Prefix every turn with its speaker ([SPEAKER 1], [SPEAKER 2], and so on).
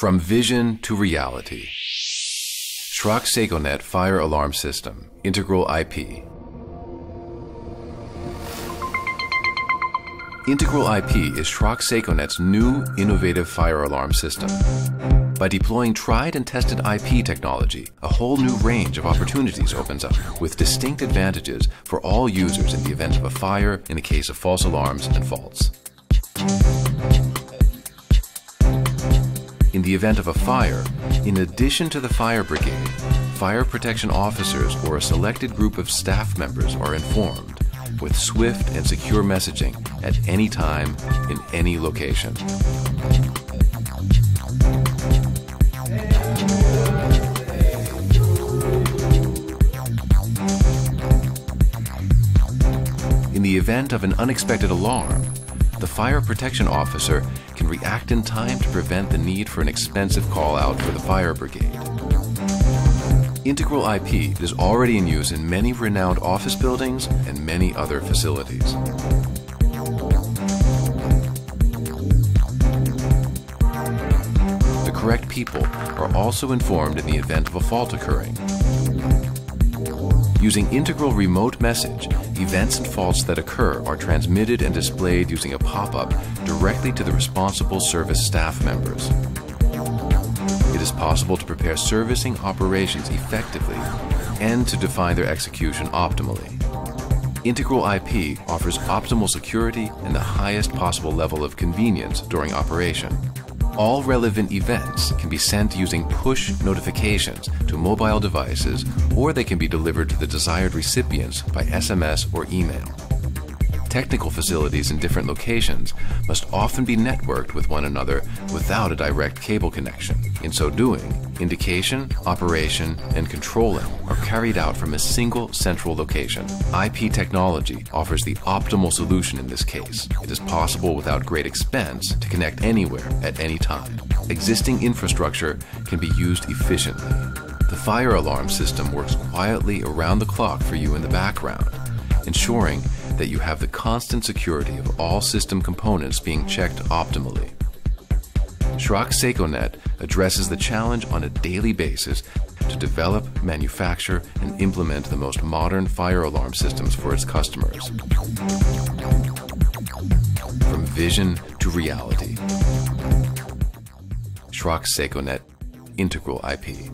[SPEAKER 1] From vision to reality. Schrack Seconet Fire Alarm System, Integral IP. Integral IP is Schrack Seconet's new innovative fire alarm system. By deploying tried and tested IP technology, a whole new range of opportunities opens up with distinct advantages for all users in the event of a fire in the case of false alarms and faults. The event of a fire, in addition to the fire brigade, fire protection officers or a selected group of staff members are informed with swift and secure messaging at any time in any location. In the event of an unexpected alarm, the fire protection officer react in time to prevent the need for an expensive call out for the fire brigade. Integral IP is already in use in many renowned office buildings and many other facilities. The correct people are also informed in the event of a fault occurring. Using Integral Remote Message, events and faults that occur are transmitted and displayed using a pop-up directly to the responsible service staff members. It is possible to prepare servicing operations effectively and to define their execution optimally. Integral IP offers optimal security and the highest possible level of convenience during operation. All relevant events can be sent using push notifications to mobile devices or they can be delivered to the desired recipients by SMS or email. Technical facilities in different locations must often be networked with one another without a direct cable connection. In so doing, indication, operation, and controlling are carried out from a single central location. IP technology offers the optimal solution in this case. It is possible without great expense to connect anywhere at any time. Existing infrastructure can be used efficiently. The fire alarm system works quietly around the clock for you in the background, ensuring that you have the constant security of all system components being checked optimally. Schrack Seconet addresses the challenge on a daily basis to develop, manufacture, and implement the most modern fire alarm systems for its customers. From vision to reality. Schrack Seconet Integral IP.